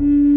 you